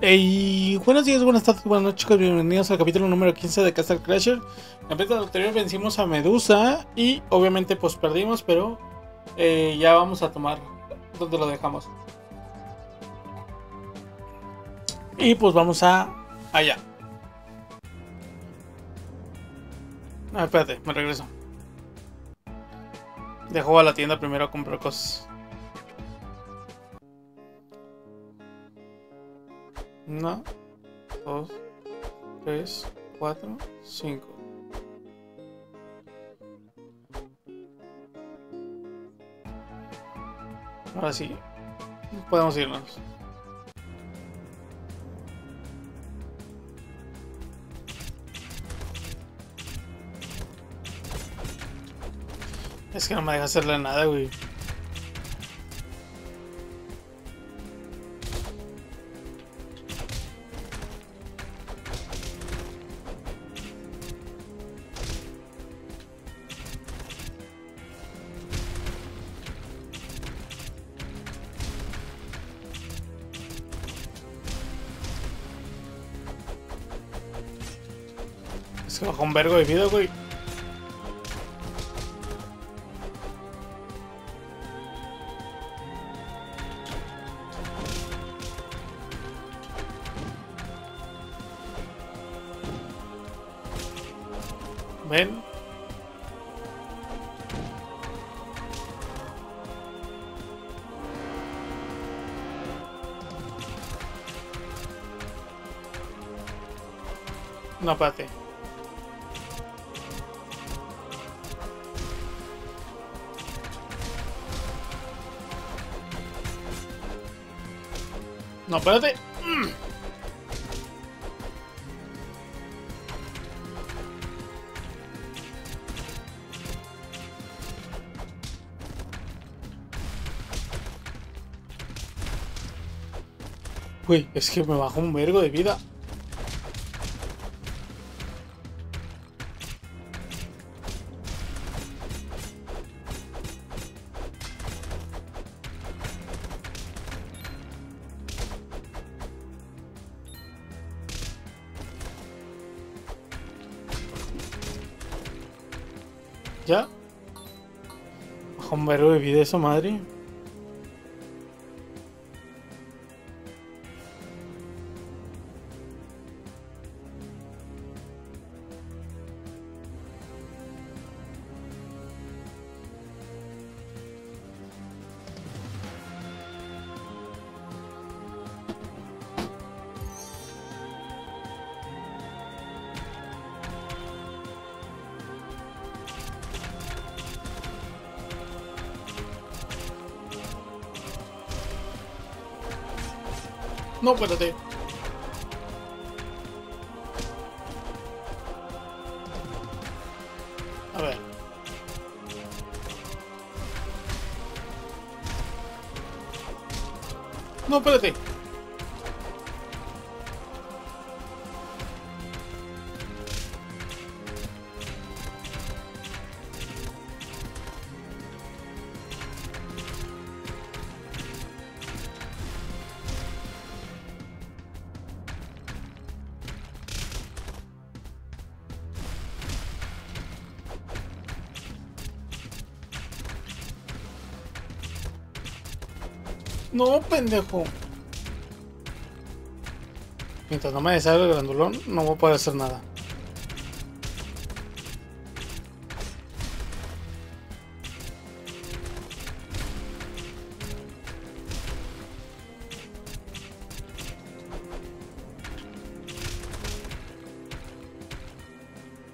Hey, buenos días, buenas tardes, buenas noches, chicos. Bienvenidos al capítulo número 15 de Castle Crasher. En el capítulo anterior vencimos a Medusa y obviamente pues perdimos, pero eh, ya vamos a tomar donde lo dejamos. Y pues vamos a allá. Ah, espérate, me regreso. Dejo a la tienda primero a comprar cosas. Una, dos, tres, cuatro, cinco. Ahora sí, podemos irnos. Es que no me deja hacerle nada, güey. Vergo de vida, güey. Ven. No, espérate. No, espérate. Uy, es que me bajó un vergo de vida. Esa madre. No, espérate. A. No, espérate. No, pendejo. Mientras no me deshaga el grandulón, no voy a poder hacer nada.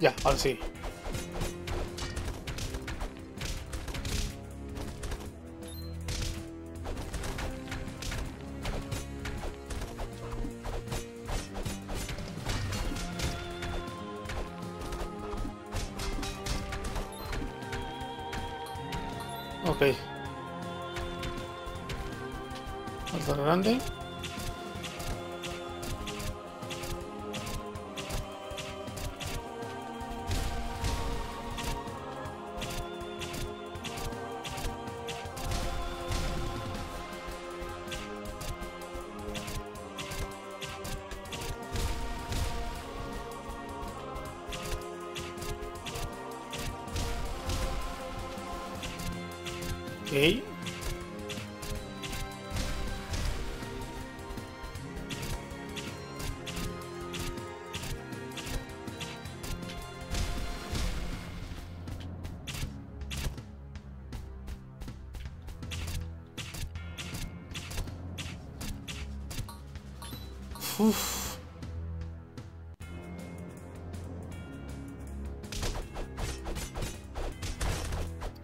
Ya, ahora sí. Ok. Uf.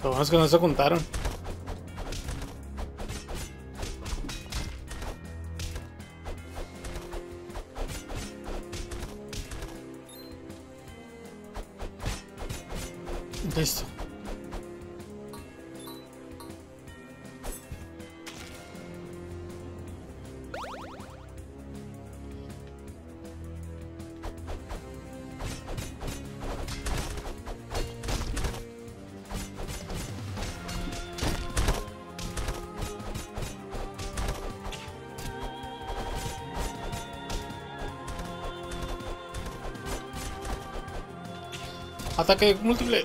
Lo bueno es que no se juntaron. Listo. Ataque múltiple.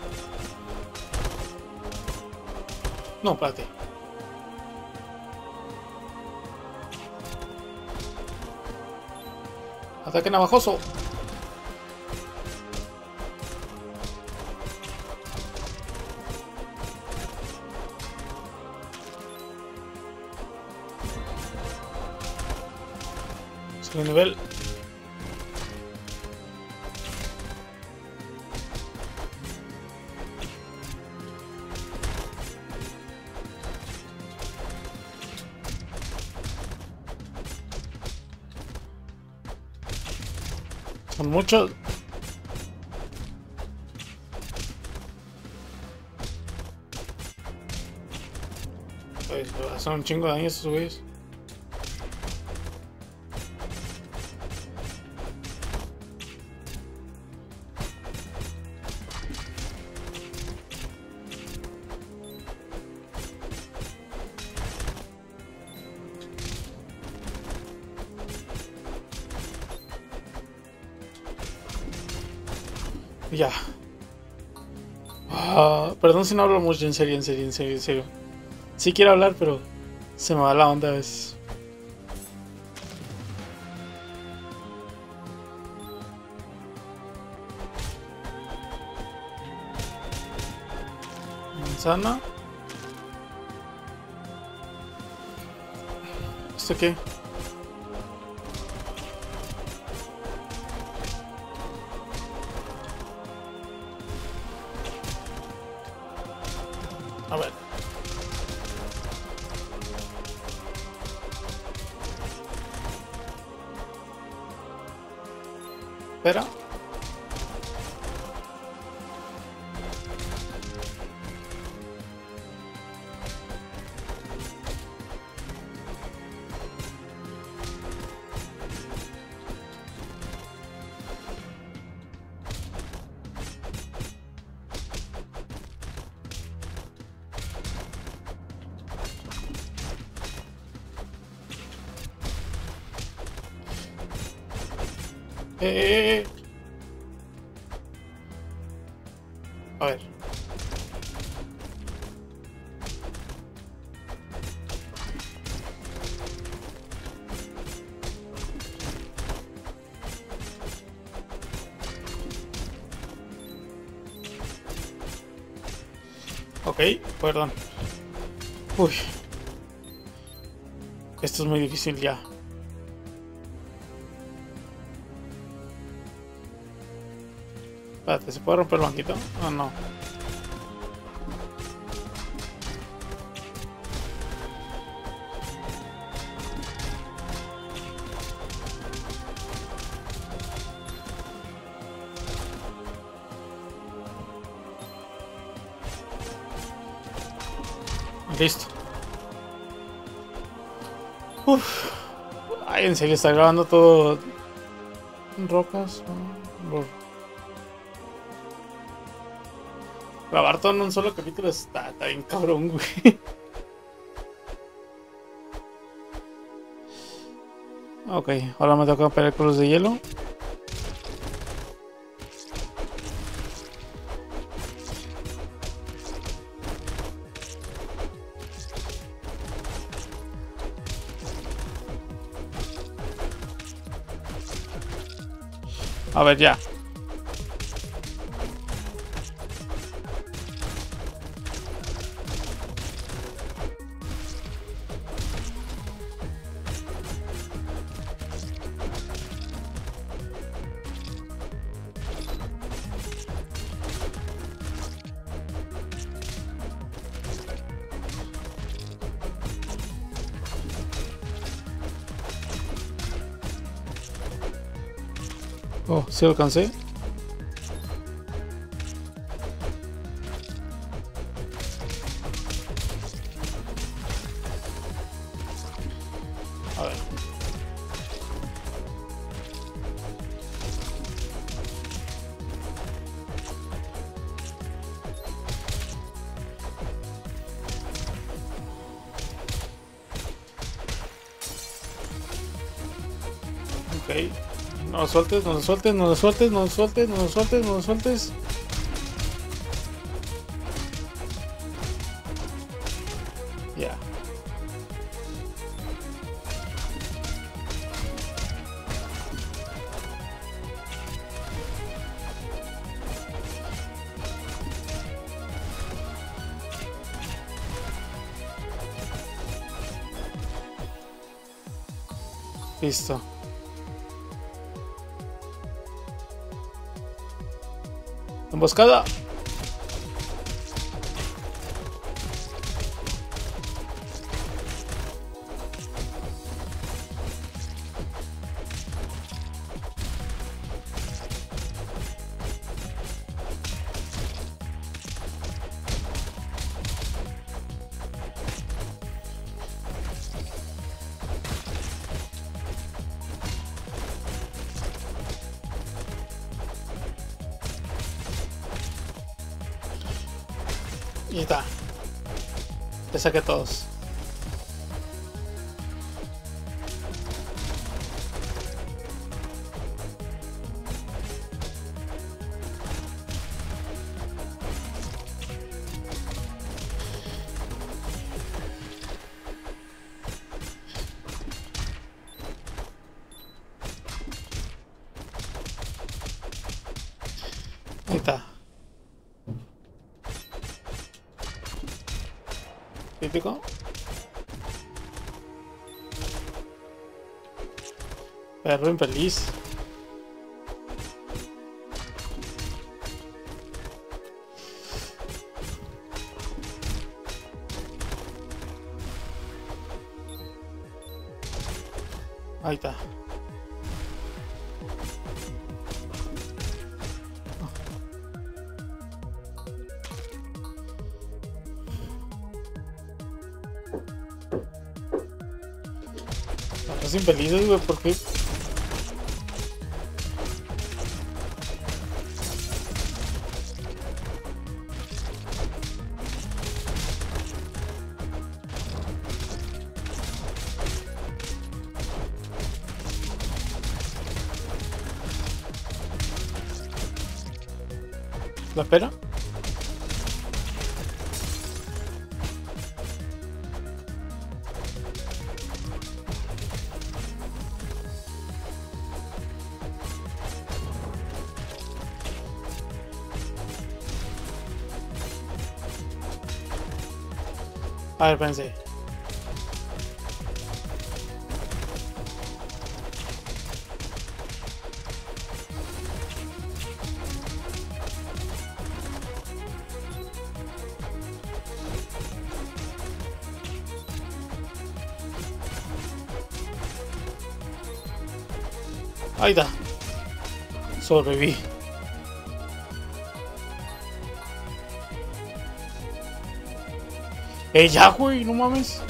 No, espérate. Ataque navajoso. Segundo nivel. Son muchos. Pues, hacen un chingo de daño estos güeyes. Perdón si no hablo mucho, en serio, en serio, en serio, en serio. Sí quiero hablar, pero se me va la onda a veces. Manzana. ¿Esto qué? Espera. Eh. A ver. Ok, perdón. Uy. Esto es muy difícil ya. ¿Se puede romper el banquito? Ah, no. Listo. Uf. Ay, en serio, está grabando todo. Rocas. Grabar todo en un solo capítulo está, está bien cabrón, güey. Ok, ahora me toca pelear cruz de hielo. A ver, ya. Oh, sí alcancé. A ver. Ok. No sueltes, no sueltes, no sueltes, no sueltes, no sueltes, no sueltes. Ya. Emboscada. Y está. Saqué todos. Típico. Perro infeliz. Estás infelices, güey, ¿por qué? A ver, pensé. Ahí está. Sobreviví. Ya, güey, no mames.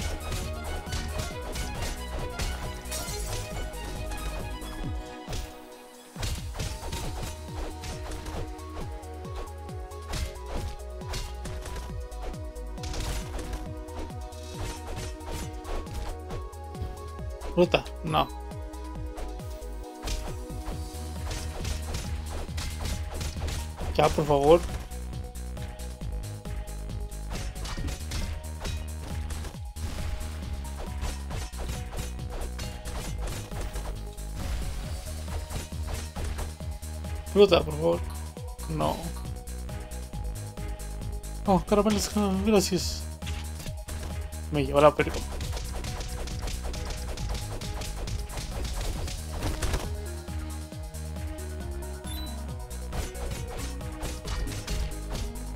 Puta, no. Ya, por favor. Por favor. No. Oh, caramelos, gracias. Me lleva la perro.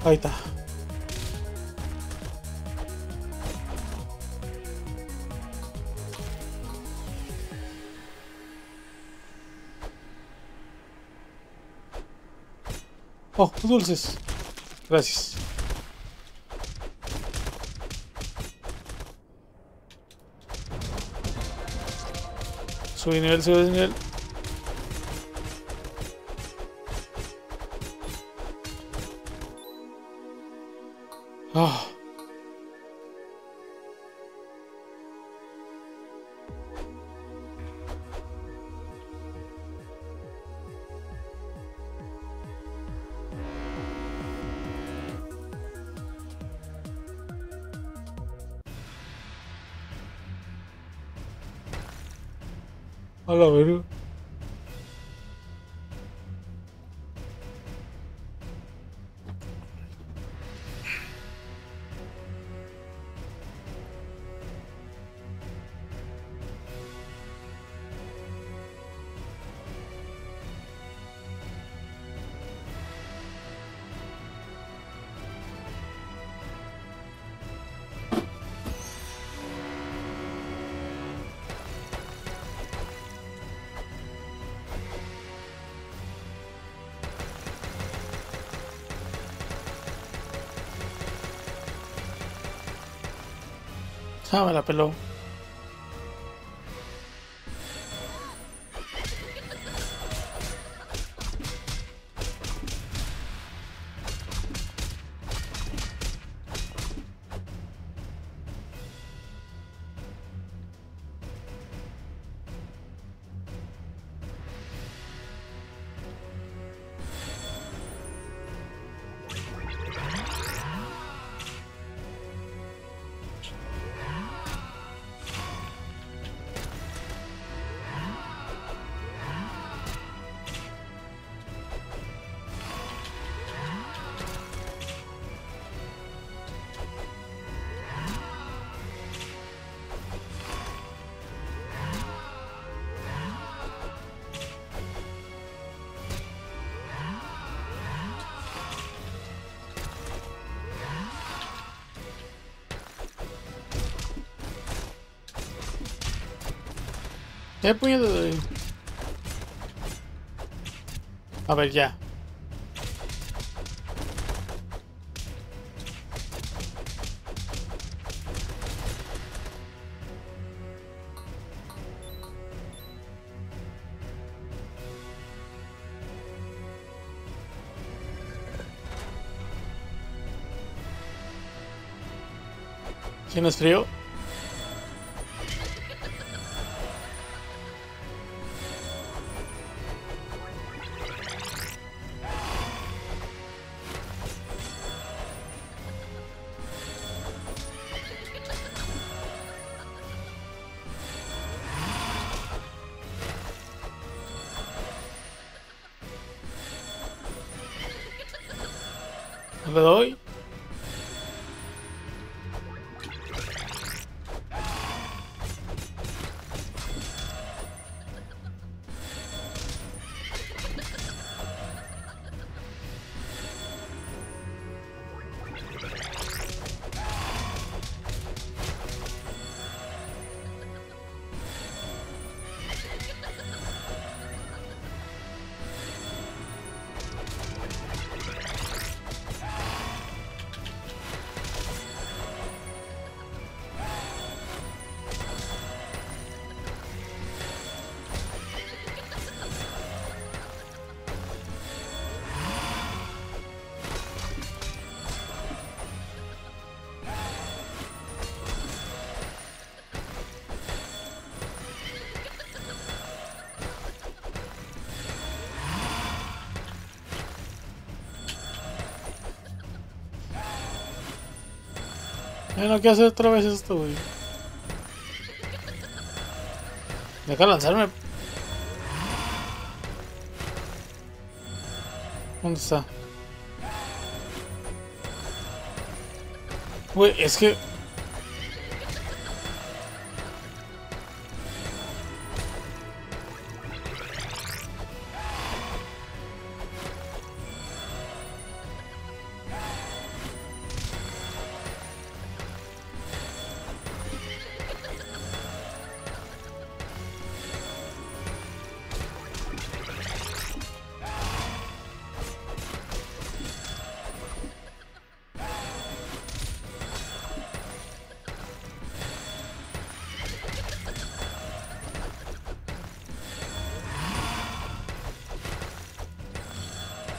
Ahí está. Oh, dulces. Gracias. Sube nivel, sube nivel. Ah. A la verga. Ah, me la. ¿Qué de... A ver, ya. ¿Tienes frío? Le doy. Ya no quiero hacer otra vez esto, güey. Deja lanzarme. ¿Dónde está? Güey, es que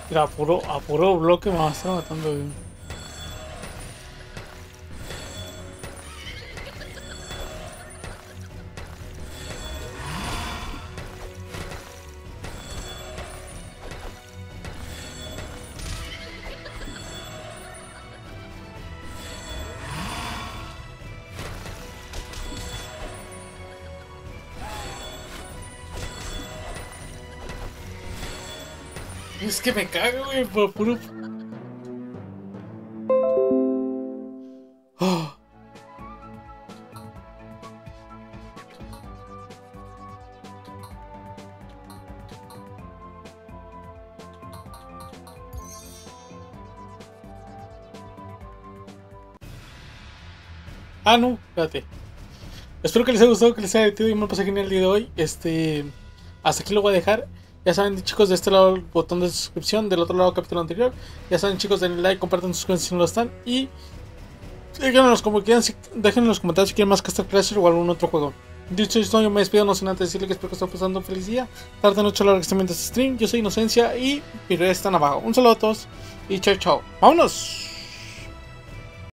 Mira, a puro, a puro bloque me va a estar matando. güey. Es que me cago, güey, por puro. Oh. Ah, no, espérate. Espero que les haya gustado, que les haya divertido y me lo pasé genial el día de hoy. Este, hasta aquí lo voy a dejar. Ya saben, chicos, de este lado el botón de suscripción, del otro lado el capítulo anterior. Ya saben, chicos, denle like, compartan sus cuentas si no lo están. Y déjenme en los, como quieran, si- en los comentarios si quieren más Castle Crasher o algún otro juego. Dicho esto, yo me despido, no sin antes decirle que espero que estén pasando un feliz día. Tarde, noche, la hora que estén viendo este stream. Yo soy Inocencia y mi redes están abajo. Un saludo a todos y chao, chao. ¡Vámonos!